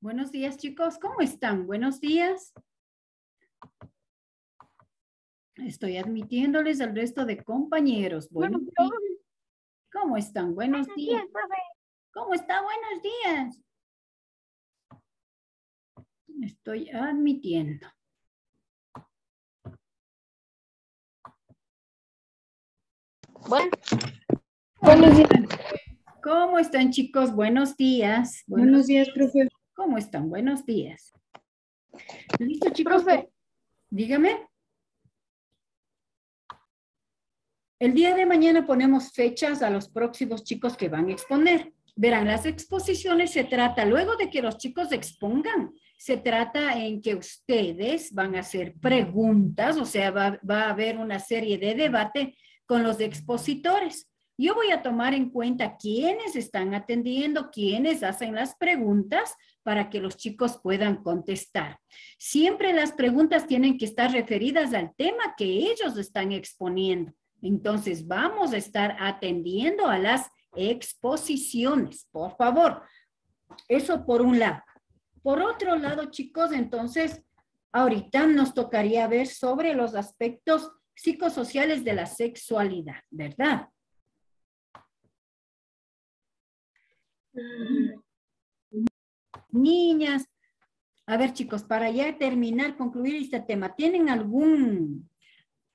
Buenos días, chicos. ¿Cómo están? Buenos días. Estoy admitiéndoles al resto de compañeros. Buenos días. ¿Cómo están? Buenos días. ¿Cómo está? Buenos días. Estoy admitiendo. Bueno. Buenos días. ¿Cómo están chicos? Buenos días. Buenos, días, profe. ¿Cómo están? Buenos días. ¿Listo chicos? Profe. Dígame. El día de mañana ponemos fechas a los próximos chicos que van a exponer. Verán, las exposiciones se trata, luego de que los chicos expongan, se trata en que ustedes van a hacer preguntas, o sea, va, va a haber una serie de debate con los expositores. Yo voy a tomar en cuenta quiénes están atendiendo, quiénes hacen las preguntas para que los chicos puedan contestar. Siempre las preguntas tienen que estar referidas al tema que ellos están exponiendo. Entonces, vamos a estar atendiendo a las exposiciones, por favor. Eso por un lado. Por otro lado, chicos, entonces, ahorita nos tocaría ver sobre los aspectos psicosociales de la sexualidad, ¿verdad? Niñas, a ver chicos, para ya terminar, concluir este tema, ¿tienen algún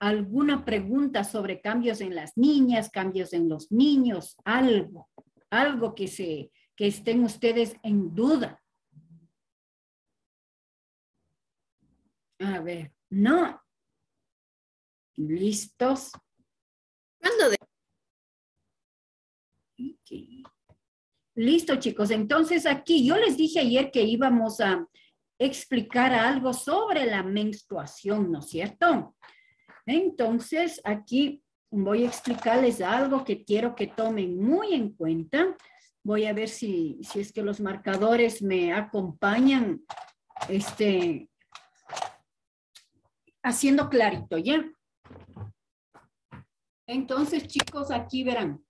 alguna pregunta sobre cambios en las niñas, cambios en los niños, algo, algo que, se, que estén ustedes en duda. A ver, no. ¿Listos? de... Listo, chicos. Entonces aquí yo les dije ayer que íbamos a explicar algo sobre la menstruación, ¿no es cierto? Entonces, aquí voy a explicarles algo que quiero que tomen muy en cuenta. Voy a ver si, si es que los marcadores me acompañan este, haciendo clarito, ¿ya? Entonces, chicos, aquí verán.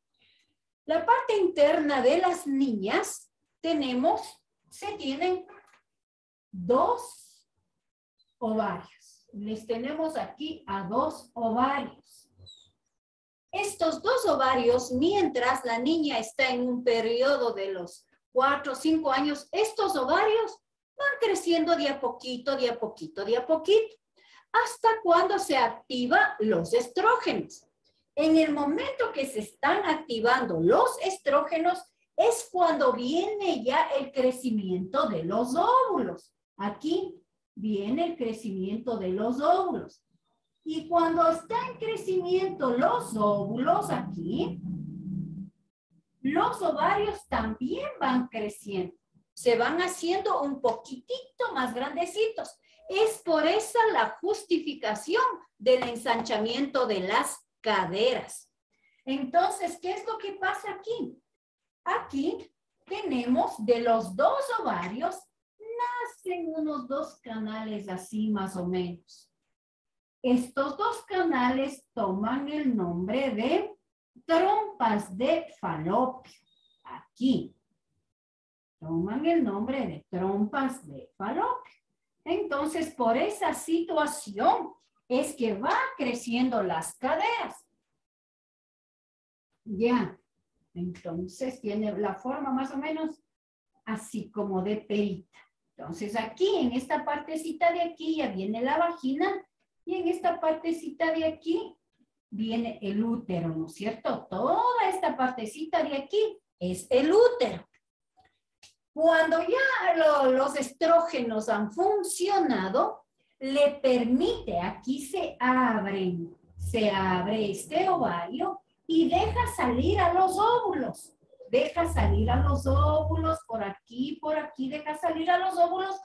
La parte interna de las niñas tenemos, se tienen dos ovarios les tenemos aquí a dos ovarios. Estos dos ovarios, mientras la niña está en un periodo de los cuatro o cinco años, estos ovarios van creciendo de a poquito, de a poquito, de a poquito, hasta cuando se activa los estrógenos. En el momento que se están activando los estrógenos, es cuando viene ya el crecimiento de los óvulos. Aquí viene el crecimiento de los óvulos. Y cuando está en crecimiento los óvulos aquí, los ovarios también van creciendo. Se van haciendo un poquitito más grandecitos. Es por esa la justificación del ensanchamiento de las caderas. Entonces, ¿qué es lo que pasa aquí? Aquí tenemos de los dos ovarios nacen unos dos canales así más o menos. Estos dos canales toman el nombre de trompas de falopio. Aquí. Toman el nombre de trompas de falopio. Entonces, por esa situación es que va creciendo las caderas. Ya. Entonces, tiene la forma más o menos así como de perita. Entonces aquí, en esta partecita de aquí ya viene la vagina y en esta partecita de aquí viene el útero, ¿no es cierto? Toda esta partecita de aquí es el útero. Cuando ya los estrógenos han funcionado, le permite, aquí se abren, se abre este ovario y deja salir a los óvulos deja salir a los óvulos, por aquí, por aquí, deja salir a los óvulos.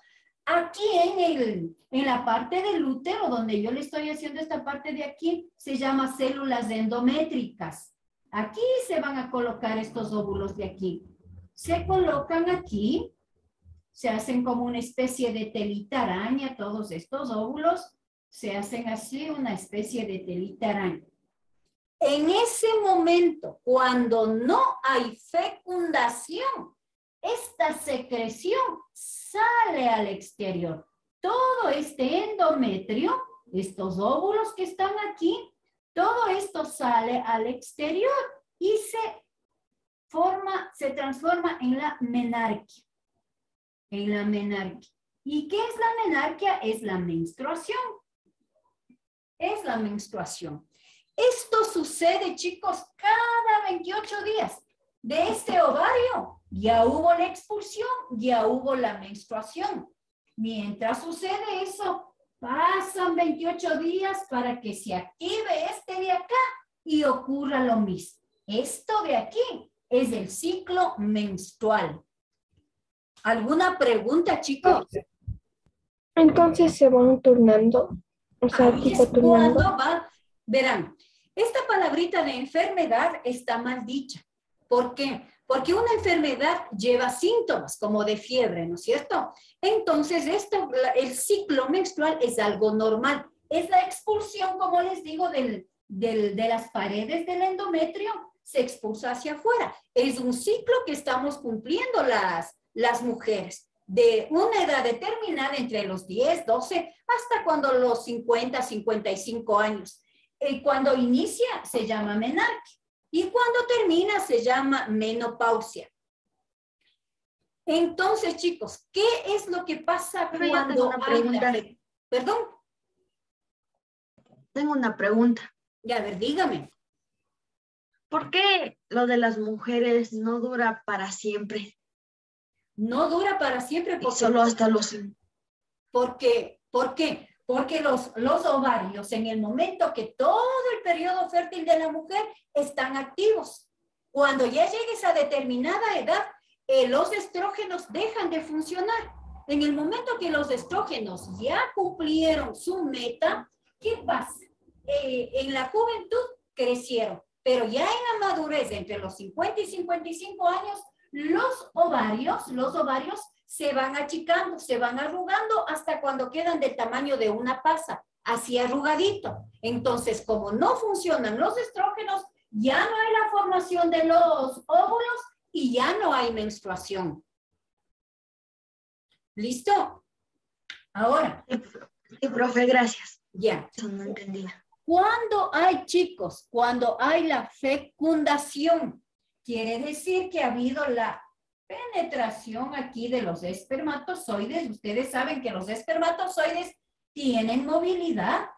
Aquí en, el, en la parte del útero, donde yo le estoy haciendo esta parte de aquí, se llama células endométricas. Aquí se van a colocar estos óvulos de aquí. Se colocan aquí, se hacen como una especie de telita araña, todos estos óvulos se hacen así, una especie de telita araña. En ese momento, cuando no hay fecundación, esta secreción sale al exterior. Todo este endometrio, estos óvulos que están aquí, todo esto sale al exterior y se forma, se transforma en la menarquia. En la menarquia. ¿Y qué es la menarquia? Es la menstruación. Es la menstruación. Esto sucede, chicos, cada 28 días. De este ovario ya hubo la expulsión, ya hubo la menstruación. Mientras sucede eso, pasan 28 días para que se active este de acá y ocurra lo mismo. Esto de aquí es el ciclo menstrual. ¿Alguna pregunta, chicos? Entonces se van turnando. O sea, tipo turnando. va? Verán, esta palabrita de enfermedad está mal dicha. ¿Por qué? Porque una enfermedad lleva síntomas como de fiebre, ¿no es cierto? Entonces, esto, el ciclo menstrual es algo normal. Es la expulsión, como les digo, del, del, de las paredes del endometrio, se expulsa hacia afuera. Es un ciclo que estamos cumpliendo las, las mujeres de una edad determinada entre los 10, 12, hasta cuando los 50, 55 años. Y cuando inicia se llama menarquia. Y cuando termina se llama menopausia. Entonces, chicos, ¿qué es lo que pasa cuando hay la... ¿Perdón? Tengo una pregunta. Ya, a ver, dígame. ¿Por qué lo de las mujeres no dura para siempre? No dura para siempre porque... solo hasta los... ¿Por qué? ¿Por qué? Porque los, los ovarios, en el momento que todo el periodo fértil de la mujer están activos, cuando ya llegues a determinada edad, eh, los estrógenos dejan de funcionar. En el momento que los estrógenos ya cumplieron su meta, ¿qué pasa? Eh, en la juventud crecieron, pero ya en la madurez, entre los 50 y 55 años, los ovarios, los ovarios se van achicando, se van arrugando hasta cuando quedan del tamaño de una pasa, así arrugadito. Entonces, como no funcionan los estrógenos, ya no hay la formación de los óvulos y ya no hay menstruación. ¿Listo? Ahora. Sí, profe, gracias. Ya. No entendía. Cuando hay chicos, cuando hay la fecundación, quiere decir que ha habido la penetración aquí de los espermatozoides. Ustedes saben que los espermatozoides tienen movilidad,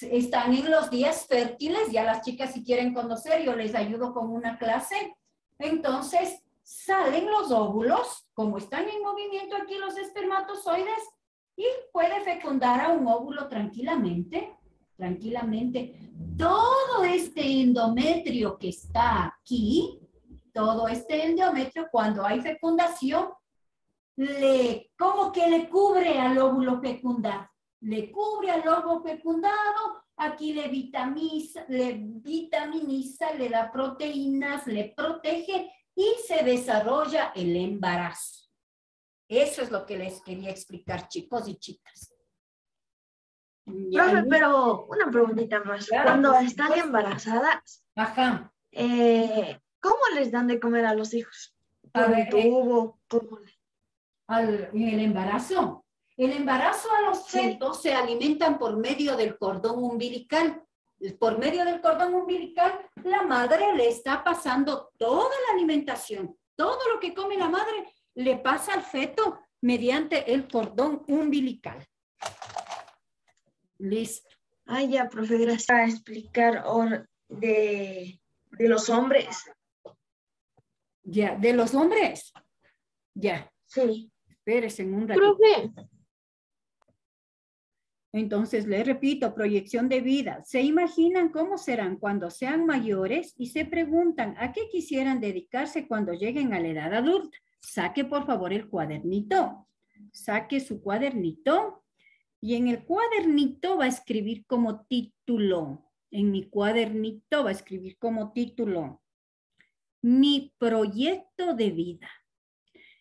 están en los días fértiles, ya las chicas si quieren conocer, yo les ayudo con una clase. Entonces, salen los óvulos, como están en movimiento aquí los espermatozoides, y puede fecundar a un óvulo tranquilamente, tranquilamente. Todo este endometrio que está aquí, todo este endometrio, cuando hay fecundación, le, como que le cubre al óvulo fecundado. Le cubre al óvulo fecundado, aquí le vitamiza, le vitaminiza, le da proteínas, le protege y se desarrolla el embarazo. Eso es lo que les quería explicar, chicos y chicas. Profe, pero una preguntita más. Cuando están embarazadas, Ajá. Eh, ¿Cómo les dan de comer a los hijos? A ver, tubo? Al, en el embarazo. El embarazo a los fetos se alimentan por medio del cordón umbilical. Por medio del cordón umbilical, la madre le está pasando toda la alimentación. Todo lo que come la madre le pasa al feto mediante el cordón umbilical. Listo. Ay, ya, profe, gracias. A explicar de, de los hombres. Ya, de los hombres. Ya. Sí. Espérese en un ratito. Profe. Entonces, le repito, proyección de vida. Se imaginan cómo serán cuando sean mayores y se preguntan a qué quisieran dedicarse cuando lleguen a la edad adulta. Saque, por favor, el cuadernito. Saque su cuadernito y en el cuadernito va a escribir como título. En mi cuadernito va a escribir como título mi proyecto de vida.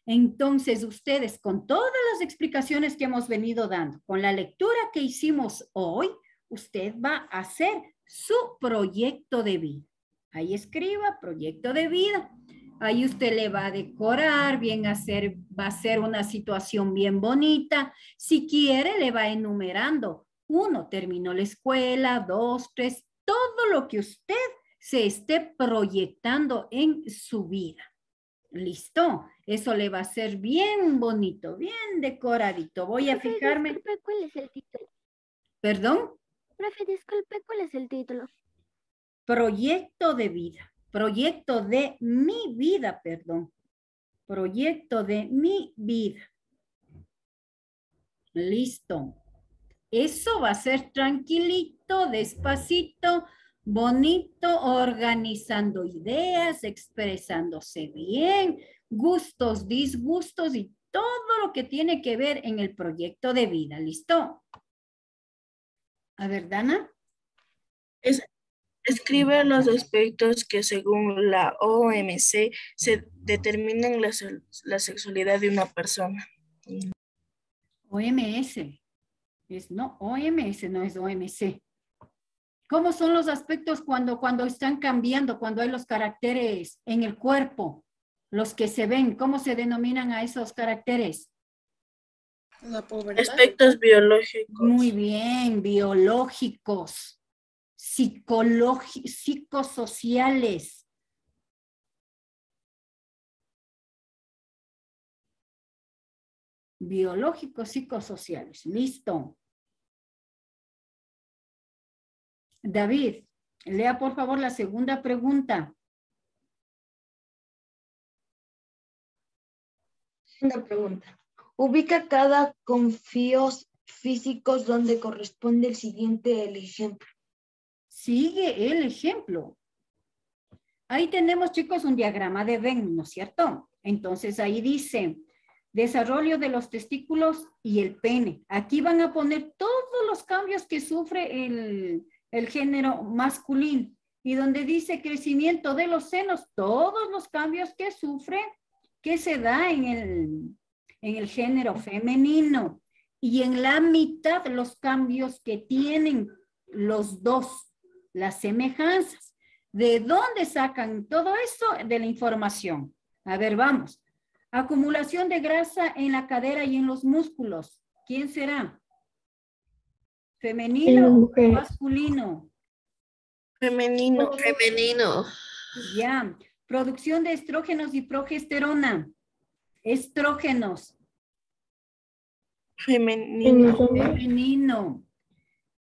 Entonces, ustedes, con todas las explicaciones que hemos venido dando, con la lectura que hicimos hoy, usted va a hacer su proyecto de vida. Ahí escriba proyecto de vida. Ahí usted le va a decorar, bien hacer, va a ser una situación bien bonita. Si quiere, le va enumerando. Uno, terminó la escuela, dos, tres, todo lo que usted se esté proyectando en su vida. Listo, eso le va a ser bien bonito, bien decoradito. Voy a fijarme. ¿cuál es el título? ¿Perdón? Profe, disculpe, ¿cuál es el título? Proyecto de vida. Proyecto de mi vida, perdón. Proyecto de mi vida. Listo. Eso va a ser tranquilito, despacito, bonito, organizando ideas, expresándose bien, gustos, disgustos y todo lo que tiene que ver en el proyecto de vida. ¿Listo? A ver, Dana. escribe los aspectos que según la OMC se determinan la, la sexualidad de una persona. OMS. Es, no, OMS no es OMC. ¿Cómo son los aspectos cuando, cuando están cambiando, cuando hay los caracteres en el cuerpo, los que se ven? ¿Cómo se denominan a esos caracteres? Aspectos biológicos. Muy bien, biológicos, psicosociales. Biológicos, psicosociales. Listo. David, lea por favor la segunda pregunta. Segunda pregunta. Ubica cada confíos físicos donde corresponde el siguiente el ejemplo. Sigue el ejemplo. Ahí tenemos, chicos, un diagrama de Venn, ¿no es cierto? Entonces ahí dice, desarrollo de los testículos y el pene. Aquí van a poner todos los cambios que sufre el, el género masculino. Y donde dice crecimiento de los senos, todos los cambios que sufre, que se da en el, en el género femenino. Y en la mitad los cambios que tienen los dos, las semejanzas. ¿De dónde sacan todo eso? De la información. A ver, vamos. Acumulación de grasa en la cadera y en los músculos. ¿Quién será? Femenino o masculino. Femenino. Femenino. Ya. Producción de estrógenos y progesterona. Estrógenos. Femenino. Femenino.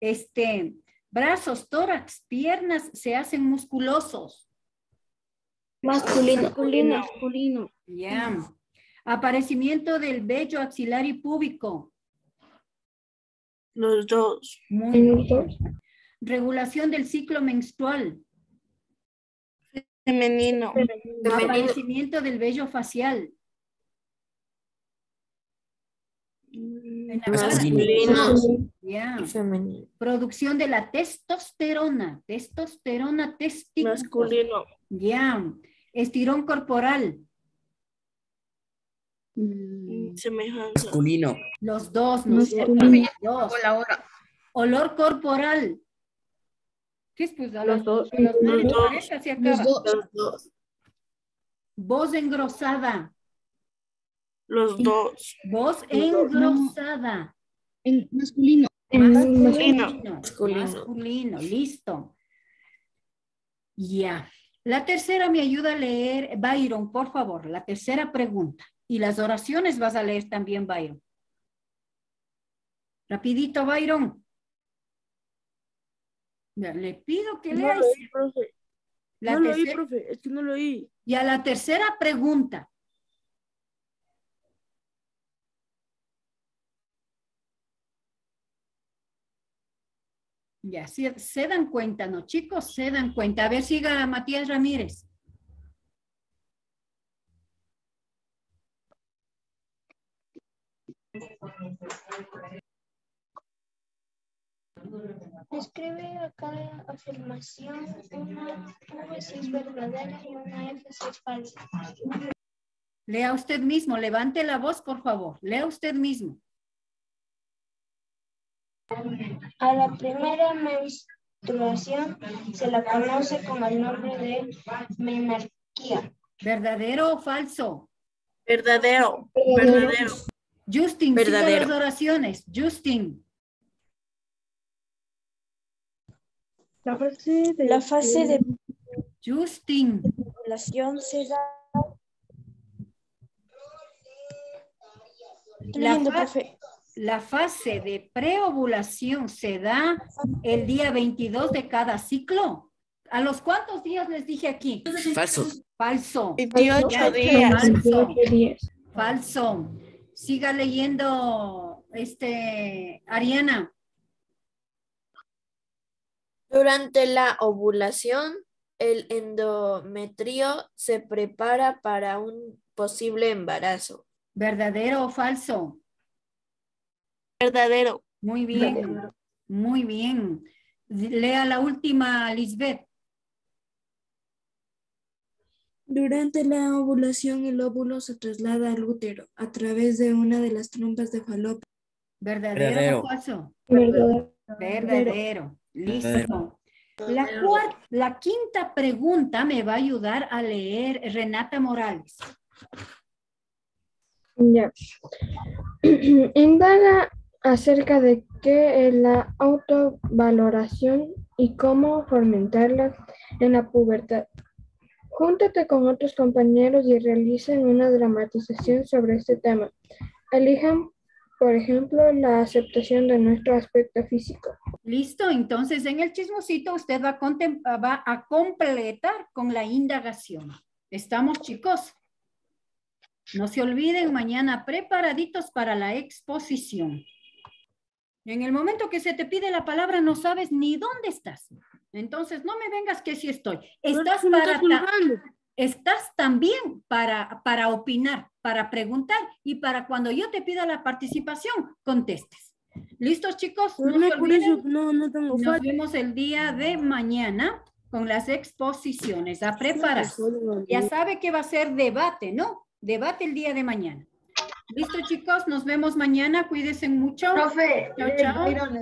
Este, brazos, tórax, piernas se hacen musculosos. Masculino. Masculino. Masculino. Ya. Aparecimiento del vello axilar y púbico. Los dos. Muy bien. Regulación del ciclo menstrual. Femenino. Aparecimiento del vello facial. En la cara. Masculino. Ya. Femenino. Producción de la testosterona. Testosterona testículos. Masculino. Ya. Estirón corporal. Semejanza. Masculino. Los dos, ¿no es cierto? Masculino. Dos. Olor corporal. ¿Qué es pues? A Los dos. Los se acaba. Los dos. Voz engrosada. Los dos. Voz engrosada. masculino. Masculino. Masculino. Masculino. Listo. Ya. La tercera me ayuda a leer, Byron, por favor, la tercera pregunta. Y las oraciones vas a leer también, Byron. Rapidito, Byron. Le pido que No leas lo oí, profe. la No lo oí, profe. Es que no lo oí. y a la tercera pregunta. Ya, se, se dan cuenta, ¿no, chicos? Se dan cuenta. A ver, siga Matías Ramírez. Escribe a cada afirmación una V si es verdadera y una F si es falsa. Lea usted mismo, levante la voz, por favor. Lea usted mismo. A la primera menstruación se la conoce con el nombre de menarquía. ¿Verdadero o falso? Verdadero. Verdadero. Justin, sigue Verdadero. las oraciones. Justin, La fase de, La fase de Justin, población se da. La fa- la fase de preovulación se da el día 22 de cada ciclo. ¿A los cuántos días les dije aquí? Falso. Falso. 28 Ya, días. Falso. 28 días. Falso. Siga leyendo, este, Ariana. Durante la ovulación, el endometrio se prepara para un posible embarazo. ¿Verdadero o falso? Verdadero. Muy bien. Muy bien. Lea la última, Lisbeth. Durante la ovulación, el óvulo se traslada al útero a través de una de las trompas de falopio. ¿Verdadero, Verdadero. o falso? Verdadero. Verdadero. Listo. Verdadero. La, cuar- la quinta pregunta me va a ayudar a leer Renata Morales. Ya. Indaga acerca de qué es la autovaloración y cómo fomentarla en la pubertad. Júntate con otros compañeros y realicen una dramatización sobre este tema. Elijan, por ejemplo, la aceptación de nuestro aspecto físico. Listo, entonces en el chismosito usted va a, va a completar con la indagación. ¿Estamos chicos? No se olviden, mañana preparaditos para la exposición. En el momento que se te pide la palabra no sabes ni dónde estás. Entonces no me vengas que sí estoy. Estás para ta- estás también para, para opinar, para preguntar y para cuando yo te pida la participación, contestes. ¿Listos chicos? No se olviden. no, no tengo Nos vemos el día de mañana con las exposiciones. A prepararse. Ya sabe que va a ser debate, ¿no? Debate el día de mañana. Listo, chicos. Nos vemos mañana. Cuídense mucho. Profe, Chao, chao. Byron,